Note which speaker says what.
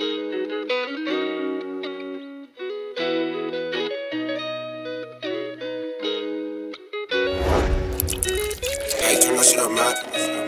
Speaker 1: Hey, turn that shit up, man.